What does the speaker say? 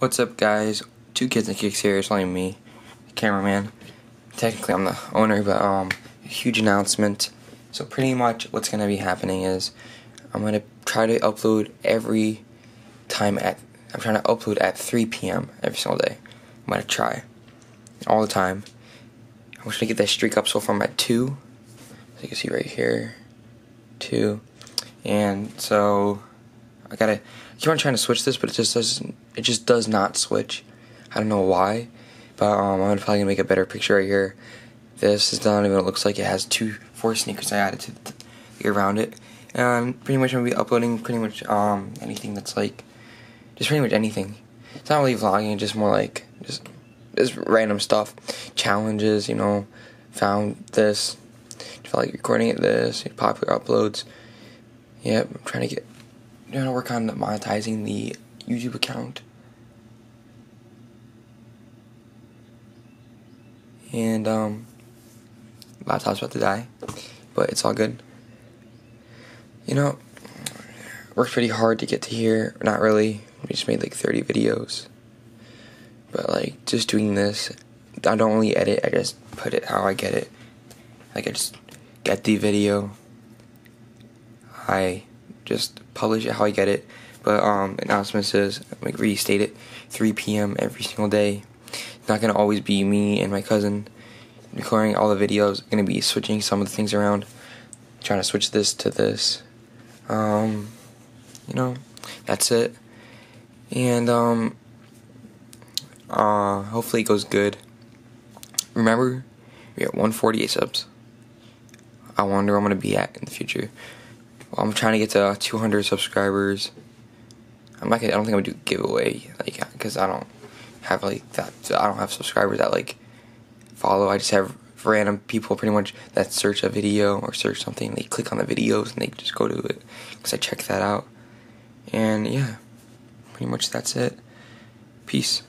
What's up, guys? Two kids and kicks here. It's only me, cameraman. Technically, I'm the owner, but um, a huge announcement. So pretty much, what's gonna be happening is I'm gonna try to upload every time at. I'm trying to upload at 3 p.m. every single day. I'm gonna try all the time. I'm trying to get that streak up. So far, I'm at two. as you can see right here, two, and so I gotta I keep on trying to switch this, but it just doesn't. It just does not switch. I don't know why, but um, I'm probably gonna make a better picture right here. This is not even it looks like. It has two, four sneakers I added to the, around it, and pretty much I'm gonna be uploading pretty much um anything that's like, just pretty much anything. It's not really vlogging, It's just more like just just random stuff, challenges. You know, found this, felt like recording it. This popular uploads. Yep, I'm trying to get trying to work on monetizing the YouTube account. And um laptop's about to die. But it's all good. You know, worked pretty hard to get to here. Not really. We just made like 30 videos. But like just doing this, I don't really edit. I just put it how I get it. Like I just get the video. I just publish it how I get it. But um, announcement says like restate it 3 p.m. every single day. It's not gonna always be me and my cousin recording all the videos. I'm gonna be switching some of the things around, trying to switch this to this. Um, you know, that's it. And um, uh, hopefully it goes good. Remember, we are 148 subs. I wonder where I'm gonna be at in the future. Well, I'm trying to get to 200 subscribers. I'm not gonna, I don't think I'm gonna do giveaway, like, uh, cause I don't have like that. I don't have subscribers that like follow. I just have random people pretty much that search a video or search something. They click on the videos and they just go to it, cause I check that out. And yeah, pretty much that's it. Peace.